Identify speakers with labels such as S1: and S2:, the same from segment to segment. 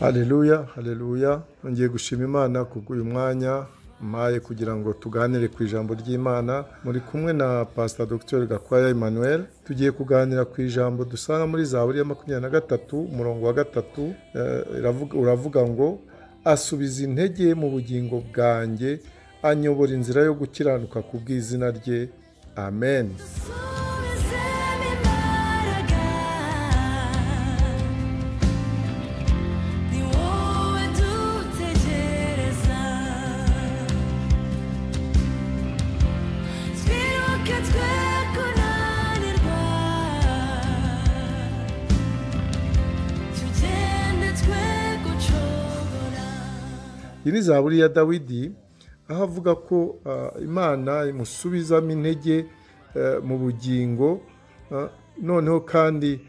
S1: haleluya haleluya ngiye gushima imana kubw'uyu mwanya. Mpaye kugira ngo tuganire ku ijambo ry'imana muri kumwe na pasita dr. Gakwaya emmanuel tugiye kuganira ku ijambo dusanga muri zaburi ya makumyabiri na gatatu umurongo wa gatatu eh, uravuga ngo asubiza intege mu bugingo bwanjye anyobora inzira yo gukiranuka ku bw'izina rye. Amen. Iyi ni zaburi ya dawidi aho avuga ko ah, imana imusubizamo intege eh, mu bugingo ah, noneho kandi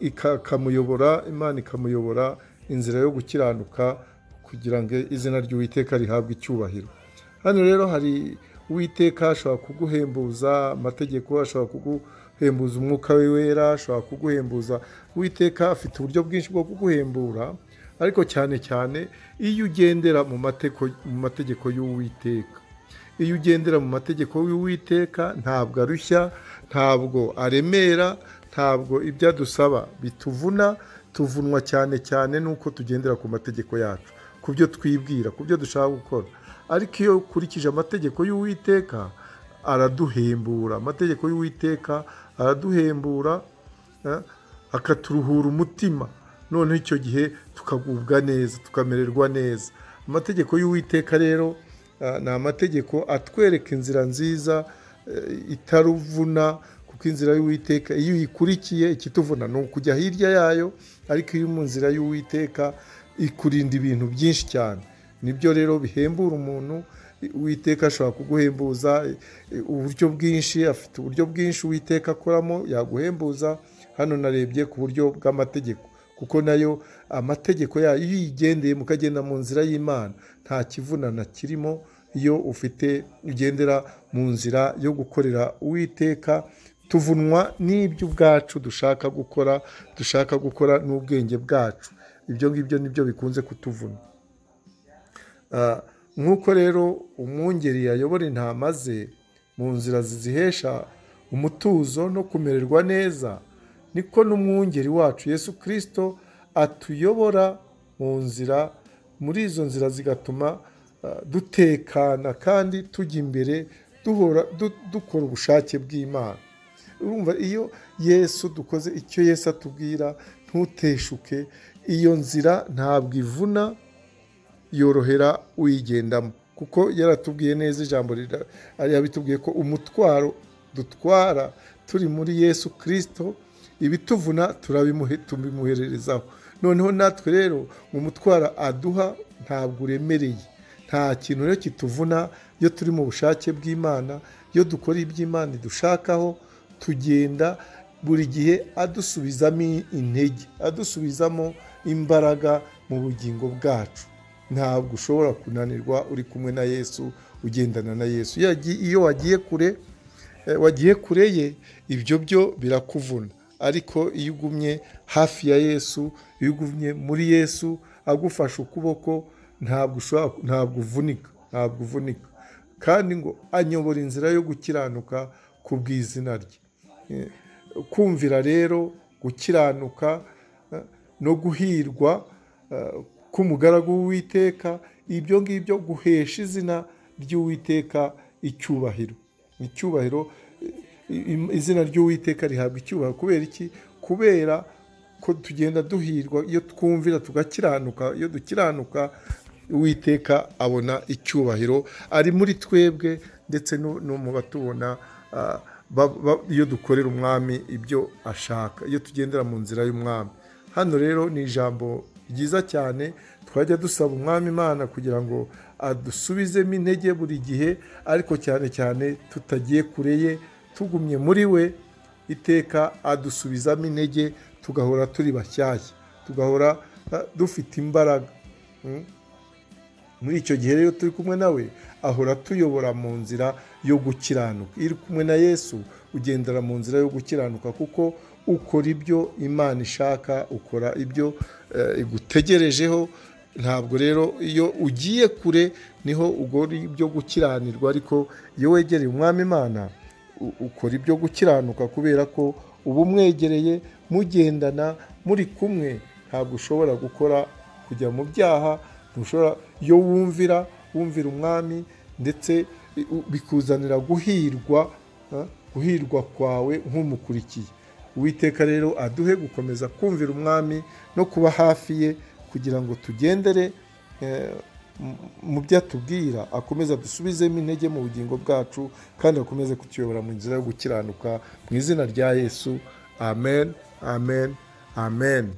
S1: ikamuyobora imana ikamuyobora inzira yo gukiranuka kugira ngo izina ry'uwiteka rihabwe icyubahiro. Hano rero hari uwiteka ashobora kuguhembuza amategeko ashobora kuguhembuza umwuka we wera ashobora kuguhembuza uwiteka afite uburyo bwinshi bwo kuguhembura. Ariko cyane cyane iyo ugendera mu mategeko y'uwiteka. Iyo ugendera mu mategeko y'uwiteka ntabwo arushya ntabwo aremera ntabwo ibyo adusaba bituvuna tuvunwa cyane cyane n'uko tugendera ku mategeko yacu ku byo twibwira ku byo dushaka gukora. Ariko iyo ukurikije amategeko y'uwiteka araduhembura. Amategeko y'uwiteka araduhembura eh, akaturuhura umutima. Noneho icyo gihe tukagubwa neza tukamererwa neza. Amategeko y'uwiteka rero ah, ni amategeko atwereka inzira nziza eh, itaruvuna kuko inzira y'uwiteka iyo uyikurikiye ikituvuna ni ukujya hirya yayo ariko iyo uri mu nzira y'uwiteka ikurinda ibintu byinshi cyane. Nibyo rero bihembura umuntu uwiteka ashobora kuguhembuza eh, uburyo bwinshi afite uburyo bwinshi uwiteka akoramo yaguhembuza. Hano narebye ku buryo bw'amategeko. Kuko na yo amategeko yayo iyo uyigendeye mukagenda mu nzira y'imana nta kivunana kirimo. Iyo ufite ugendera mu nzira yo gukorera uwiteka tuvunwa n'ibyo ubwacu dushaka gukora dushaka gukora n'ubwenge bwacu. Ibyo ngibyo ni byo bikunze kutuvuna. Ah, nk'uko rero umwungeri yayobora intama ze mu nzira zizihesha umutuzo no kumererwa neza niko n'umwungeri wacu yesu kirisito atuyobora mu nzira muri izo nzira zigatuma ah, dutekana kandi tujya imbere dukora ubushake bw'imana. Urumva iyo yesu dukoze icyo yesu atubwira ntuteshuke. Iyo nzira ntabwo ivuna yorohera uyigendamo. Kuko yaratubwiye neza ijambo yabitubwiye ko umutwaro dutwara turi muri yesu kirisito ibituvuna turabimuhe- tubimuhererezaho noneho natwe rero mu mutwaro aduha ntabwo uremereye. Nta kintu rero kituvuna iyo turi mu bushake bw'imana iyo dukora iby'imana idushakaho tugenda buri gihe adusubizamo intege adusubizamo imbaraga mu bugingo bwacu. Ntabwo ushobora kunanirwa uri kumwe na yesu ugendana na yesu. Iyo wagiye kure eh, wagiye kure ye ibyo byo birakuvuna. Ariko iyo ugumye hafi ya yesu iyo ugumye muri yesu agufashe ukuboko ntabwo ushobora ntabwo uvunika ntabwo uvunika. Kandi ngo anyobora inzira yo gukiranuka ku bw'izina rye. Kumvira rero gukiranuka no guhirwa k'umugaragu w'uwiteka ibyo ngibyo guhesha izina ry'uwiteka icyubahiro. Icyubahiro izina ry'uwiteka rihabwa icyubahiro. Kubera iki? Kubera ko tugenda duhirwa iyo twumvira tugakiranuka iyo dukiranuka uwiteka abona icyubahiro. Ari muri twebwe ndetse no mu batubona ah, iyo dukorera umwami ibyo ashaka iyo tugendera mu nzira y'umwami. Hano rero ni ijambo ryiza cyane twajya dusaba umwami imana kugira ngo adusubizemo intege buri gihe ariko cyane cyane tutagiye kure ye tugumye muri we iteka adusubizamo intege tugahora turi bashyashya. Tugahora ah, dufite imbaraga. Mm. muri icyo gihe rero turi kumwe nawe ahora atuyobora mu nzira yo gukiranuka. Iyo uri kumwe na yesu ugendera mu nzira yo gukiranuka kuko ukora ibyo imana ishaka ukora ibyo eh, igutegerejeho ntabwo rero iyo ugiye kure ni ho ugora ibyo gukiranirwa ariko iyo wegereye umwami imana ukora ibyo gukiranuka kubera ko uba umwegereye mugendana muri kumwe ntabwo ushobora gukora kujya mu byaha ntushobora iyo wumvira wumvira umwami ndetse bikuzanira guhirwa guhirwa kwawe nk'umukurikiye. Uwiteka rero aduhe gukomeza kumvira umwami no kuba hafi ye kugira ngo tugendere eh, mu byo atubwira akomeze adusubizemo intege mu bugingo bwacu kandi akomeze kutuyobora mu nzira yo gukiranuka mu izina rya yesu. Amen amen amen.